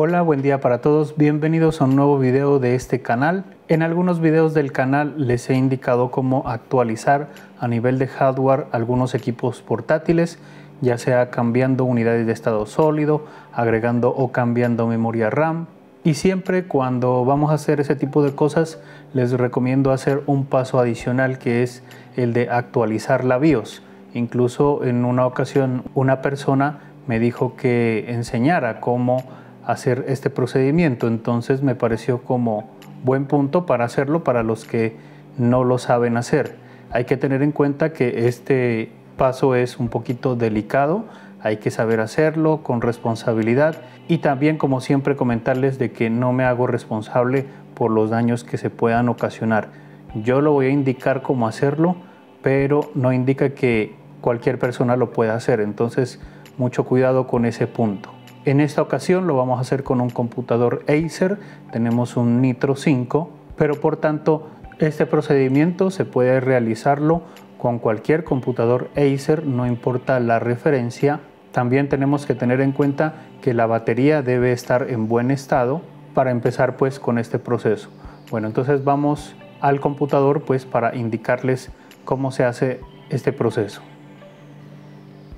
Hola, buen día para todos, bienvenidos a un nuevo video de este canal. En algunos videos del canal les he indicado cómo actualizar a nivel de hardware algunos equipos portátiles, ya sea cambiando unidades de estado sólido, agregando o cambiando memoria RAM. Y siempre cuando vamos a hacer ese tipo de cosas les recomiendo hacer un paso adicional que es el de actualizar la BIOS. Incluso en una ocasión una persona me dijo que enseñara cómo hacer este procedimiento, entonces me pareció como buen punto para hacerlo para los que no lo saben hacer. Hay que tener en cuenta que este paso es un poquito delicado, hay que saber hacerlo con responsabilidad y también como siempre comentarles de que no me hago responsable por los daños que se puedan ocasionar. Yo lo voy a indicar cómo hacerlo, pero no indica que cualquier persona lo pueda hacer, entonces mucho cuidado con ese punto. En esta ocasión lo vamos a hacer con un computador Acer, tenemos un Nitro 5, pero por tanto este procedimiento se puede realizarlo con cualquier computador Acer, no importa la referencia. También tenemos que tener en cuenta que la batería debe estar en buen estado para empezar pues con este proceso. Bueno, entonces vamos al computador pues para indicarles cómo se hace este proceso.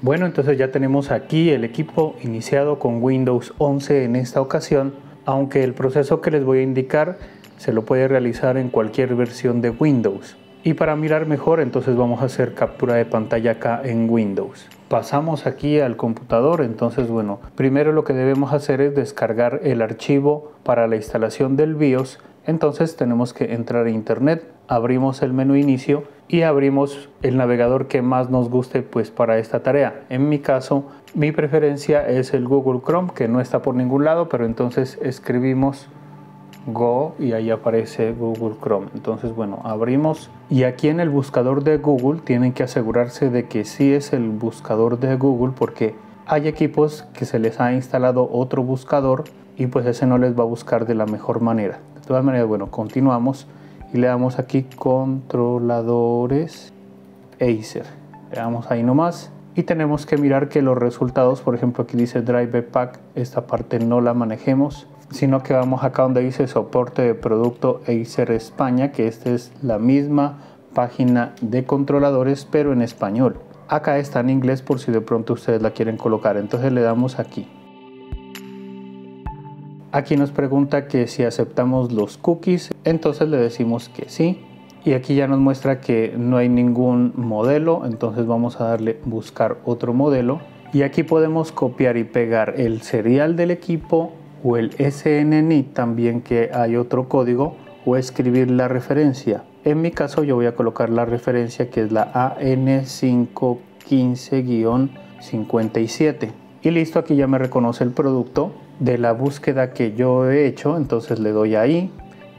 Bueno, entonces ya tenemos aquí el equipo iniciado con Windows 11 en esta ocasión, aunque el proceso que les voy a indicar se lo puede realizar en cualquier versión de Windows. Y para mirar mejor, entonces vamos a hacer captura de pantalla acá en Windows. Pasamos aquí al computador, entonces bueno, primero lo que debemos hacer es descargar el archivo para la instalación del BIOS. Entonces tenemos que entrar a internet, abrimos el menú inicio y abrimos el navegador que más nos guste pues para esta tarea. En mi caso, mi preferencia es el Google Chrome que no está por ningún lado, pero entonces escribimos Go y ahí aparece Google Chrome. Entonces, bueno, abrimos y aquí en el buscador de Google tienen que asegurarse de que sí es el buscador de Google porque hay equipos que se les ha instalado otro buscador y pues ese no les va a buscar de la mejor manera. De todas maneras, bueno, continuamos y le damos aquí controladores Acer. Le damos ahí nomás y tenemos que mirar que los resultados, por ejemplo aquí dice Drive Pack, esta parte no la manejemos, sino que vamos acá donde dice soporte de producto Acer España, que esta es la misma página de controladores pero en español. Acá está en inglés por si de pronto ustedes la quieren colocar, entonces le damos aquí. Aquí nos pregunta que si aceptamos los cookies, entonces le decimos que sí. Y aquí ya nos muestra que no hay ningún modelo, entonces vamos a darle buscar otro modelo. Y aquí podemos copiar y pegar el serial del equipo o el SNNI también que hay otro código o escribir la referencia. En mi caso yo voy a colocar la referencia que es la AN515-57. Y listo, aquí ya me reconoce el producto de la búsqueda que yo he hecho, entonces le doy ahí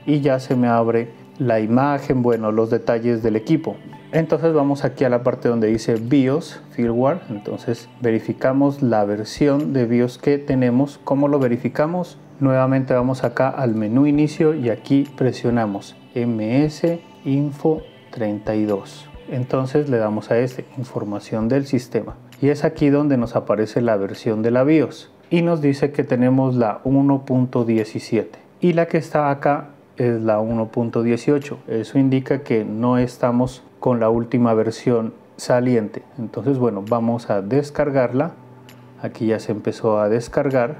y ya se me abre la imagen, bueno, los detalles del equipo. Entonces vamos aquí a la parte donde dice BIOS, firmware, entonces verificamos la versión de BIOS que tenemos. ¿Cómo lo verificamos? Nuevamente vamos acá al menú inicio y aquí presionamos MS Info 32. Entonces le damos a este, información del sistema. Y es aquí donde nos aparece la versión de la BIOS y nos dice que tenemos la 1.17 y la que está acá es la 1.18 eso indica que no estamos con la última versión saliente. Entonces bueno vamos a descargarla. Aquí ya se empezó a descargar.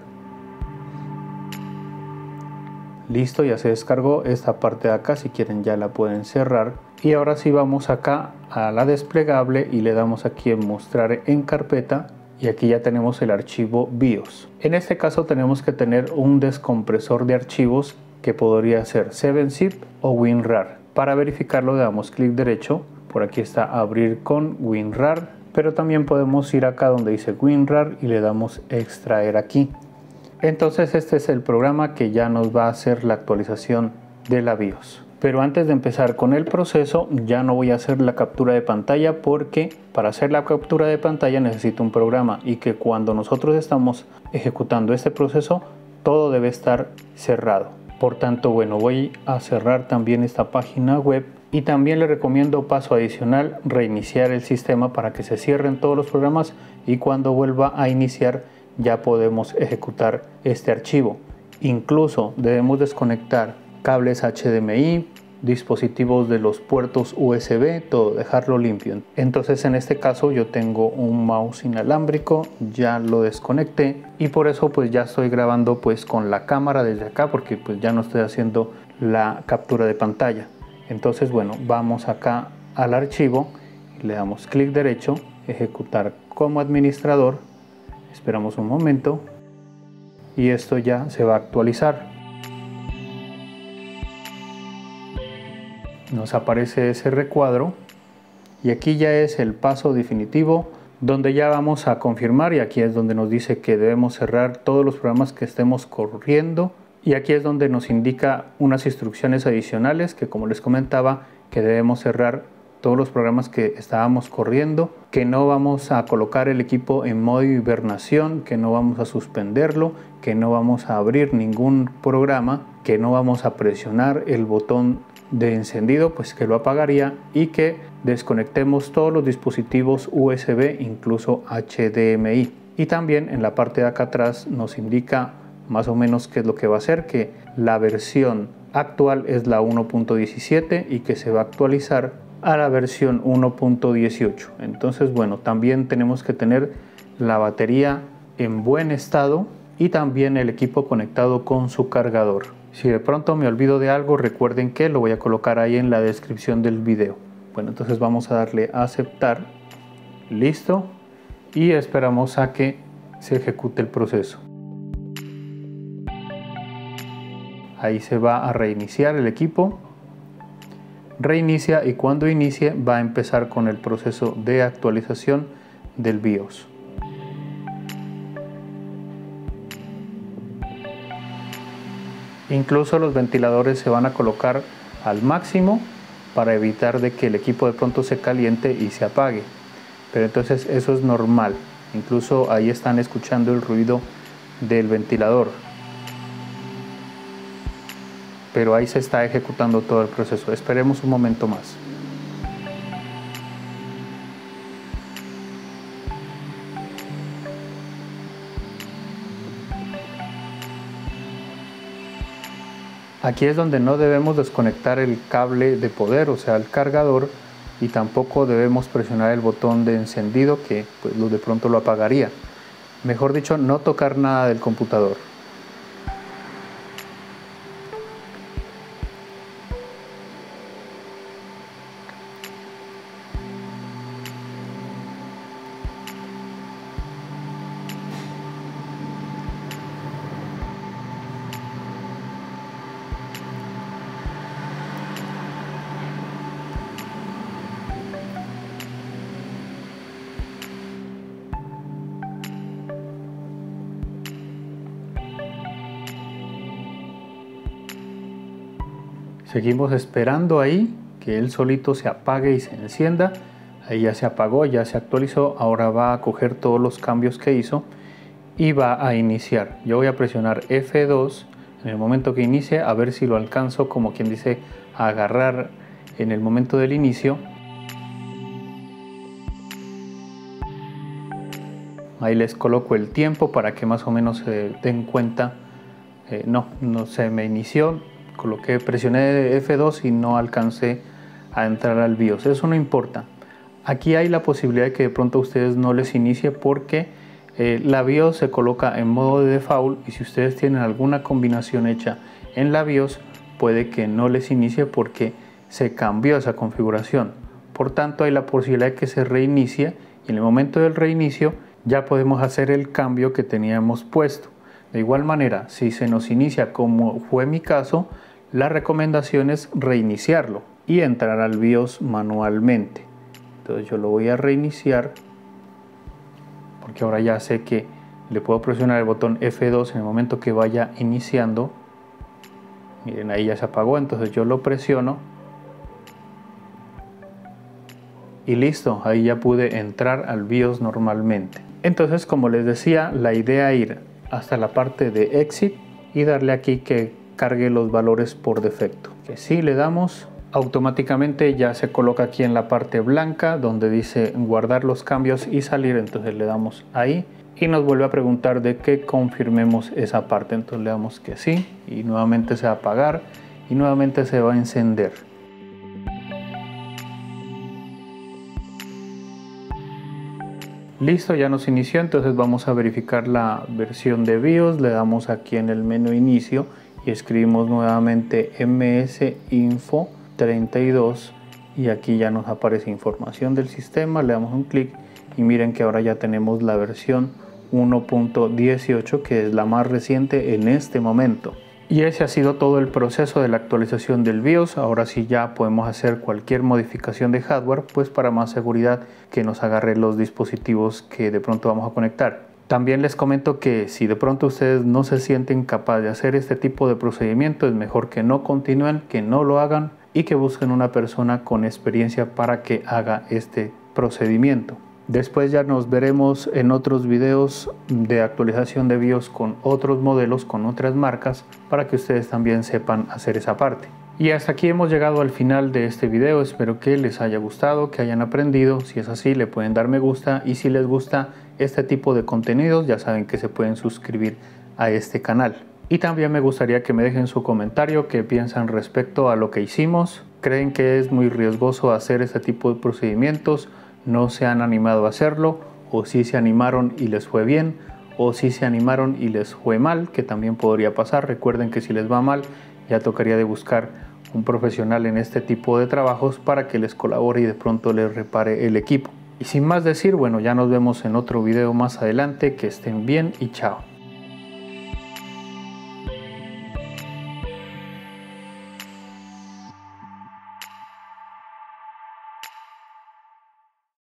Listo ya se descargó esta parte de acá. Si quieren ya la pueden cerrar. Y ahora sí vamos acá a la desplegable y le damos aquí en mostrar en carpeta y aquí ya tenemos el archivo BIOS. En este caso tenemos que tener un descompresor de archivos que podría ser 7-zip o WinRAR. Para verificarlo le damos clic derecho, por aquí está abrir con WinRAR, pero también podemos ir acá donde dice WinRAR y le damos extraer aquí. Entonces este es el programa que ya nos va a hacer la actualización de la BIOS. Pero antes de empezar con el proceso ya no voy a hacer la captura de pantalla porque para hacer la captura de pantalla necesito un programa y que cuando nosotros estamos ejecutando este proceso todo debe estar cerrado. Por tanto, bueno, voy a cerrar también esta página web y también le recomiendo paso adicional reiniciar el sistema para que se cierren todos los programas y cuando vuelva a iniciar ya podemos ejecutar este archivo. Incluso debemos desconectar cables HDMI, dispositivos de los puertos USB, todo, dejarlo limpio. Entonces en este caso yo tengo un mouse inalámbrico, ya lo desconecté y por eso pues ya estoy grabando pues con la cámara desde acá porque pues ya no estoy haciendo la captura de pantalla. Entonces bueno, vamos acá al archivo, le damos clic derecho, ejecutar como administrador, esperamos un momento y esto ya se va a actualizar. Nos aparece ese recuadro y aquí ya es el paso definitivo donde ya vamos a confirmar y aquí es donde nos dice que debemos cerrar todos los programas que estemos corriendo y aquí es donde nos indica unas instrucciones adicionales que como les comentaba que debemos cerrar todos los programas que estábamos corriendo, que no vamos a colocar el equipo en modo hibernación, que no vamos a suspenderlo, que no vamos a abrir ningún programa, que no vamos a presionar el botón de encendido, pues que lo apagaría y que desconectemos todos los dispositivos USB, incluso HDMI. Y también en la parte de acá atrás nos indica más o menos qué es lo que va a hacer, que la versión actual es la 1.17 y que se va a actualizar a la versión 1.18. Entonces, bueno, también tenemos que tener la batería en buen estado y también el equipo conectado con su cargador. Si de pronto me olvido de algo, recuerden que lo voy a colocar ahí en la descripción del video. Bueno, entonces vamos a darle a aceptar. Listo. Y esperamos a que se ejecute el proceso. Ahí se va a reiniciar el equipo. Reinicia y cuando inicie va a empezar con el proceso de actualización del BIOS. Incluso los ventiladores se van a colocar al máximo para evitar de que el equipo de pronto se caliente y se apague. Pero entonces eso es normal. Incluso ahí están escuchando el ruido del ventilador. Pero ahí se está ejecutando todo el proceso. Esperemos un momento más. Aquí es donde no debemos desconectar el cable de poder, o sea, el cargador, y tampoco debemos presionar el botón de encendido que pues, de pronto lo apagaría. Mejor dicho, no tocar nada del computador. Seguimos esperando ahí que él solito se apague y se encienda. Ahí ya se apagó, ya se actualizó. Ahora va a coger todos los cambios que hizo y va a iniciar. Yo voy a presionar F2 en el momento que inicie a ver si lo alcanzo como quien dice agarrar en el momento del inicio. Ahí les coloco el tiempo para que más o menos se den cuenta. Eh, no, no se me inició, coloqué, presioné F2 y no alcancé a entrar al BIOS. Eso no importa. Aquí hay la posibilidad de que de pronto a ustedes no les inicie porque eh, la BIOS se coloca en modo de default y si ustedes tienen alguna combinación hecha en la BIOS puede que no les inicie porque se cambió esa configuración. Por tanto hay la posibilidad de que se reinicie y en el momento del reinicio ya podemos hacer el cambio que teníamos puesto. De igual manera, si se nos inicia como fue mi caso, la recomendación es reiniciarlo y entrar al BIOS manualmente. Entonces yo lo voy a reiniciar porque ahora ya sé que le puedo presionar el botón F2 en el momento que vaya iniciando. Miren, ahí ya se apagó, entonces yo lo presiono. Y listo, ahí ya pude entrar al BIOS normalmente. Entonces, como les decía, la idea es ir hasta la parte de exit y darle aquí que cargue los valores por defecto. Que si le damos, automáticamente ya se coloca aquí en la parte blanca donde dice guardar los cambios y salir, entonces le damos ahí y nos vuelve a preguntar de que confirmemos esa parte. Entonces le damos que sí y nuevamente se va a apagar y nuevamente se va a encender. Listo, ya nos inició, entonces vamos a verificar la versión de BIOS, le damos aquí en el menú inicio y escribimos nuevamente MS Info 32 y aquí ya nos aparece información del sistema, le damos un clic y miren que ahora ya tenemos la versión 1.18 que es la más reciente en este momento. Y ese ha sido todo el proceso de la actualización del BIOS. Ahora sí ya podemos hacer cualquier modificación de hardware, pues para más seguridad que nos agarre los dispositivos que de pronto vamos a conectar. También les comento que si de pronto ustedes no se sienten capaces de hacer este tipo de procedimiento, es mejor que no continúen, que no lo hagan y que busquen una persona con experiencia para que haga este procedimiento. Después ya nos veremos en otros videos de actualización de BIOS con otros modelos, con otras marcas, para que ustedes también sepan hacer esa parte. Y hasta aquí hemos llegado al final de este video, espero que les haya gustado, que hayan aprendido, si es así le pueden dar me gusta. Y si les gusta este tipo de contenidos ya saben que se pueden suscribir a este canal. Y también me gustaría que me dejen su comentario, qué piensan respecto a lo que hicimos, creen que es muy riesgoso hacer este tipo de procedimientos, no se han animado a hacerlo, o si se animaron y les fue bien, o si se animaron y les fue mal, que también podría pasar. Recuerden que si les va mal, ya tocaría de buscar un profesional en este tipo de trabajos para que les colabore y de pronto les repare el equipo. Y sin más decir, bueno, ya nos vemos en otro video más adelante, que estén bien y chao.